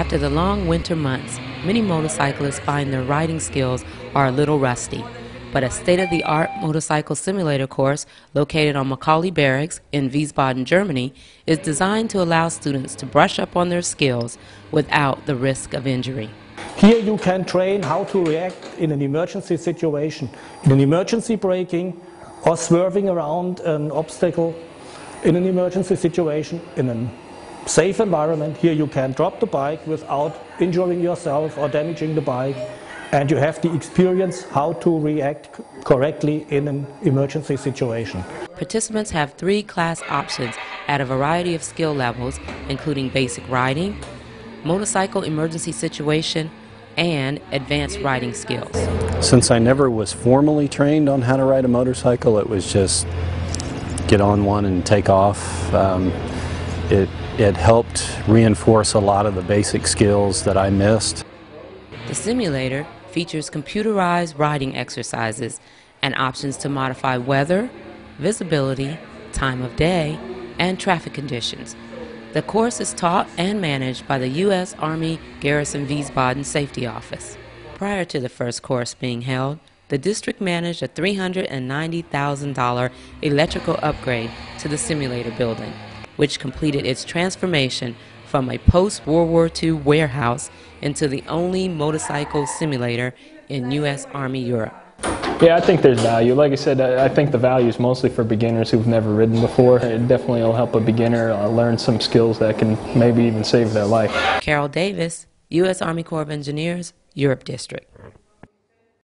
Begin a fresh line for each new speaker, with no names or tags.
After the long winter months, many motorcyclists find their riding skills are a little rusty. But a state of the art motorcycle simulator course located on McCully Barracks in Wiesbaden, Germany, is designed to allow students to brush up on their skills without the risk of injury.
Here you can train how to react in an emergency situation, in an emergency braking or swerving around an obstacle in an emergency situation in a safe environment. Here you can drop the bike without injuring yourself or damaging the bike and you have the experience how to react correctly in an emergency situation.
Participants have three class options at a variety of skill levels, including basic riding, motorcycle emergency situation, and advanced riding skills.
Since I never was formally trained on how to ride a motorcycle, it was just get on one and take off. Um, it, it helped reinforce a lot of the basic skills that I missed.
The simulator features computerized riding exercises and options to modify weather, visibility, time of day, and traffic conditions. The course is taught and managed by the U.S. Army Garrison Wiesbaden Safety Office. Prior to the first course being held, the district managed a $390,000 electrical upgrade to the simulator building, which completed its transformation from a post World War II warehouse into the only motorcycle simulator in U.S. Army Europe.
Yeah, I think there's value. Like I said, I think the value is mostly for beginners who've never ridden before. It definitely will help a beginner uh, learn some skills that can maybe even save their life.
Carol Davis, U.S. Army Corps of Engineers, Europe District.